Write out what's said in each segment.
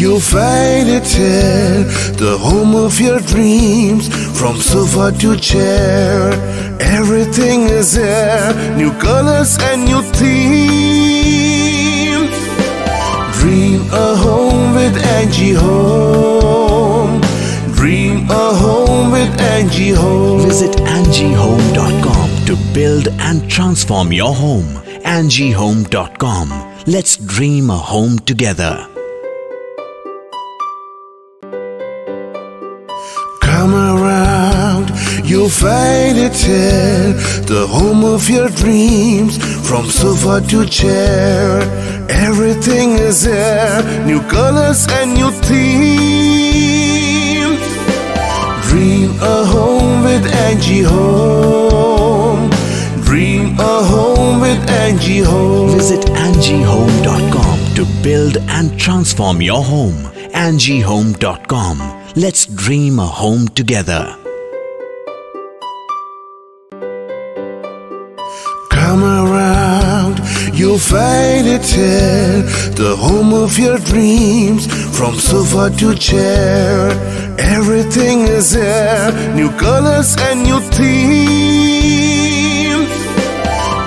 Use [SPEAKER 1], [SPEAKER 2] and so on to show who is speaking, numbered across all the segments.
[SPEAKER 1] You'll find it here, the home of your dreams. From sofa to chair, everything is there. New colors and new themes. Dream a home with Angie Home. Dream a home with Angie Home.
[SPEAKER 2] Visit AngieHome.com to build and transform your home. AngieHome.com. Let's dream a home together.
[SPEAKER 1] You'll find it here, the home of your dreams. From sofa to chair, everything is there. New colors and new themes. Dream a home with Angie Home. Dream a home with Angie Home.
[SPEAKER 2] Visit AngieHome.com to build and transform your home. AngieHome.com. Let's dream a home together.
[SPEAKER 1] Come around, you'll find it here, the home of your dreams. From sofa to chair, everything is there. New colors and new themes.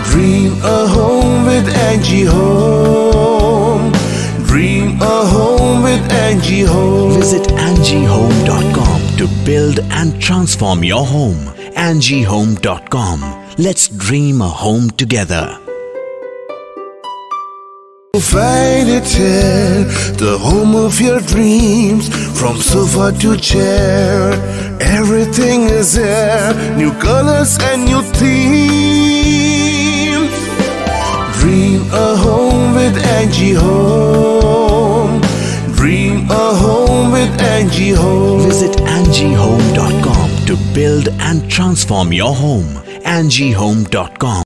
[SPEAKER 1] Dream a home with Angie Home. Dream a home with Angie Home.
[SPEAKER 2] Visit AngieHome.com to build and transform your home. AngieHome.com. Let's dream a home together.
[SPEAKER 1] Find it here, the home of your dreams. From sofa to chair, everything is there. New colors and new themes. Dream a home with Angie Home. Dream a home with Angie Home.
[SPEAKER 2] Visit AngieHome.com to build and transform your home. AngieHome.com.